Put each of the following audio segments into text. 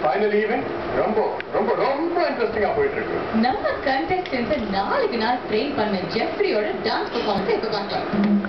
Final event ரொம்ப ரொம்ப ரொம்ப இன்ட்ரெஸ்டிங்கா போயிட்டு இருக்கு நம்ம கண்டஸ்டன்ஸ் நாளுக்கு நாள் ட்ரெயின் பண்ண ஜெஃப்ரியோட டான்ஸ் பெர்ஃபார்மன்ஸ் இப்ப பார்க்கலாம்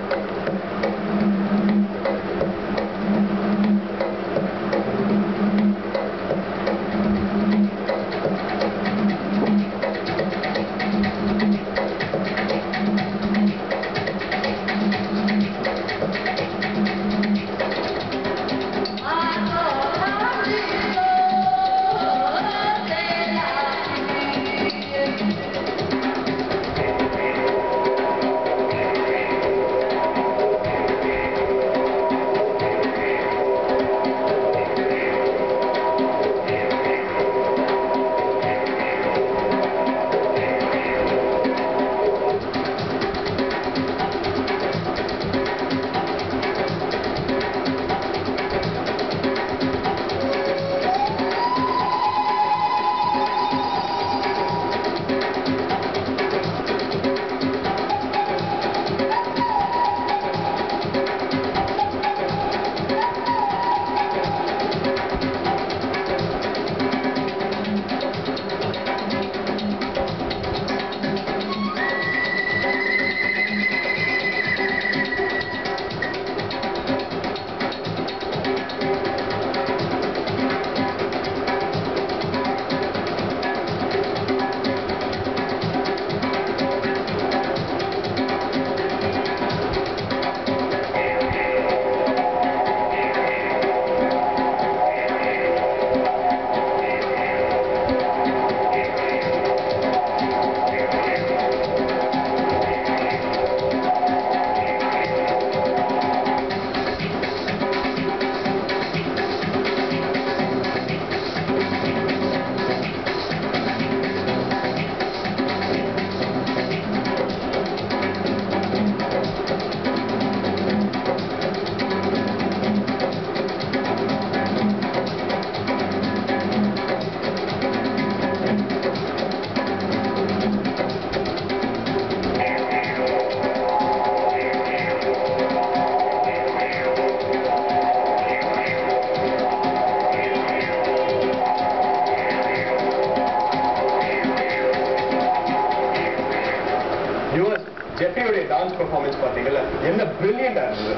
யுவர்ஸ் ஜெட்டியுடைய டான்ஸ் பர்ஃபார்மன்ஸ் பார்த்தீங்கல்ல என்ன பிரில்லியண்டாக இருந்தது.